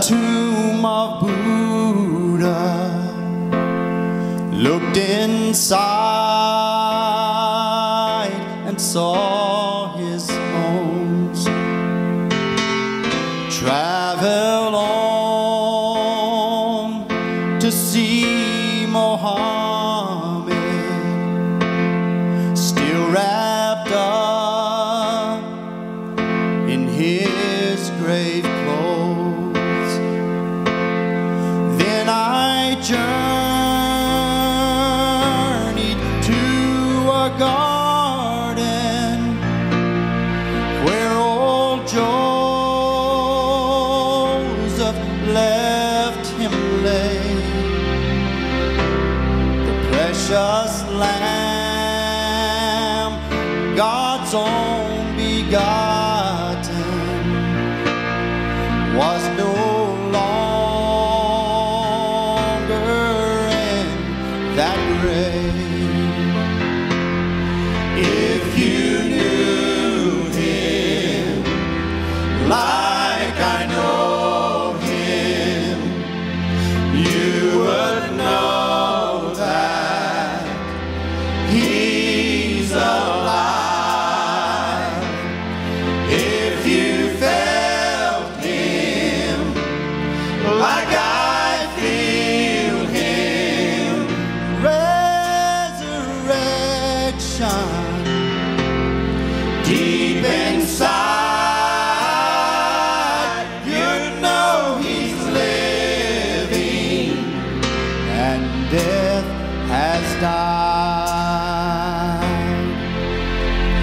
tomb of Buddha, looked inside and saw his bones. Travel on to see Mohammed, still wrapped up in his grave clothes. Garden where old Joseph left him lay. The precious lamb, God's own begotten, was no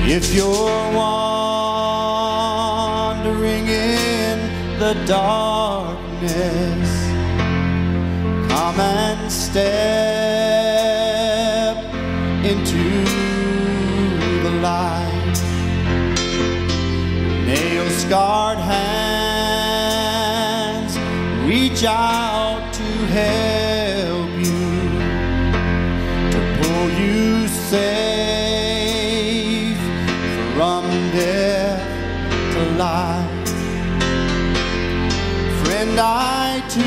If you're wandering in the darkness, come and step into the light. Nail scarred hands reach out to help Friend, I too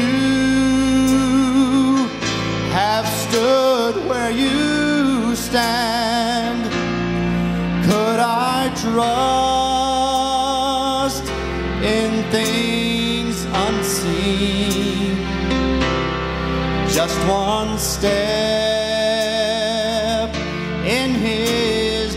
have stood where you stand. Could I trust in things unseen? Just one step in His